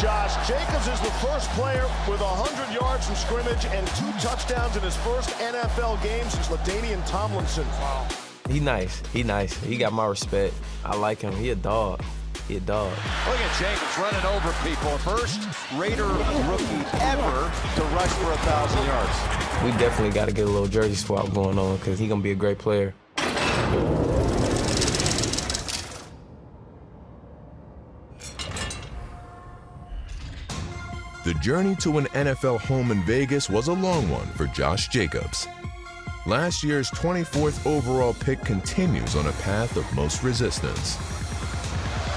Josh, Jacobs is the first player with 100 yards from scrimmage and two touchdowns in his first NFL game since LaDainian Tomlinson. Wow. He nice. He nice. He got my respect. I like him. He a dog. He a dog. Look at Jacobs running over people. First Raider rookie ever to rush for a thousand yards. We definitely got to get a little jersey swap going on because he gonna be a great player. The journey to an NFL home in Vegas was a long one for Josh Jacobs. Last year's 24th overall pick continues on a path of most resistance.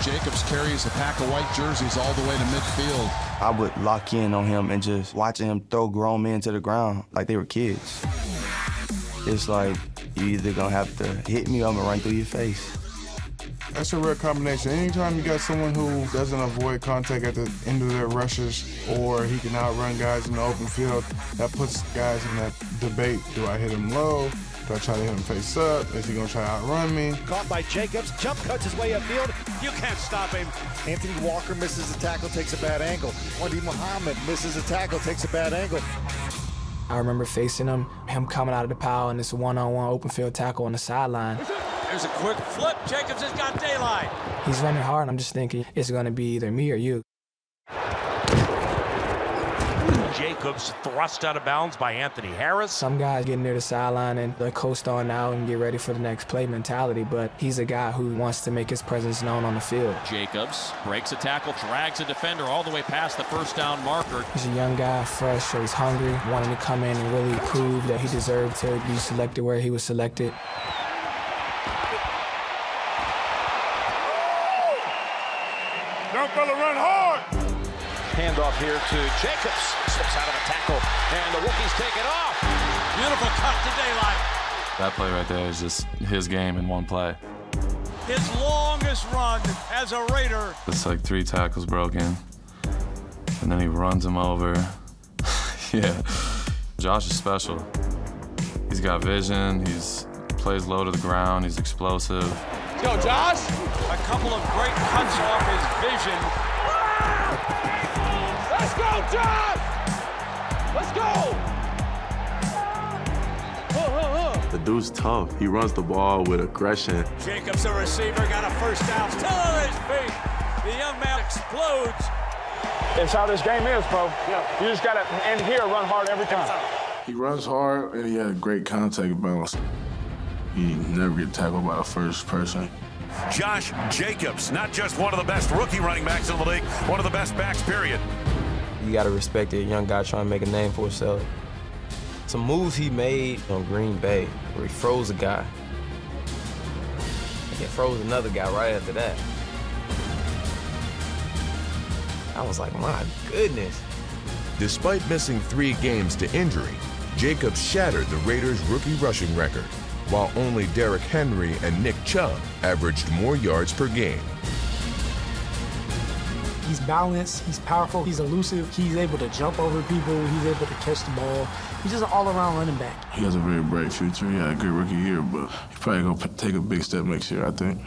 Jacobs carries a pack of white jerseys all the way to midfield. I would lock in on him and just watching him throw grown men to the ground like they were kids. It's like you either gonna have to hit me or I'm gonna run through your face. That's a rare combination. Anytime you got someone who doesn't avoid contact at the end of their rushes or he can outrun guys in the open field, that puts guys in that debate. Do I hit him low? Do I try to hit him face up? Is he going to try to outrun me? Caught by Jacobs. Jump cuts his way upfield. You can't stop him. Anthony Walker misses a tackle, takes a bad angle. Wendy Muhammad misses a tackle, takes a bad angle. I remember facing him, him coming out of the pile, and it's a one-on-one open field tackle on the sideline. There's a quick flip. Jacobs has got daylight. He's running hard, I'm just thinking it's going to be either me or you. Jacobs thrust out of bounds by Anthony Harris. Some guys get near the sideline and they coast on out and get ready for the next play mentality, but he's a guy who wants to make his presence known on the field. Jacobs breaks a tackle, drags a defender all the way past the first down marker. He's a young guy, fresh, so he's hungry, wanting to come in and really prove that he deserved to be selected where he was selected. Young fella run hard. Handoff here to Jacobs. Slips out of a tackle, and the Wookiees take it off. Beautiful cut to daylight. That play right there is just his game in one play. His longest run as a Raider. It's like three tackles broken, and then he runs him over. yeah, Josh is special. He's got vision. He's plays low to the ground. He's explosive. Let's go, Josh. A couple of great cuts off his vision. Let's go, Josh! Let's go! The dude's tough. He runs the ball with aggression. Jacobs, the receiver, got a first down. Still on his feet. The young man explodes. It's how this game is, bro. Yeah. You just got to end here, run hard every time. He runs hard and he had great contact balance. He never get tackled by the first person. Josh Jacobs, not just one of the best rookie running backs in the league, one of the best backs, period. You got to respect a Young guy trying to make a name for himself. Some moves he made on Green Bay where he froze a guy. He froze another guy right after that. I was like, my goodness. Despite missing three games to injury, Jacobs shattered the Raiders' rookie rushing record, while only Derrick Henry and Nick Chubb averaged more yards per game. He's balanced, he's powerful, he's elusive, he's able to jump over people, he's able to catch the ball. He's just an all-around running back. He has a very bright future. He had a good rookie year, but he's probably going to take a big step next year, I think.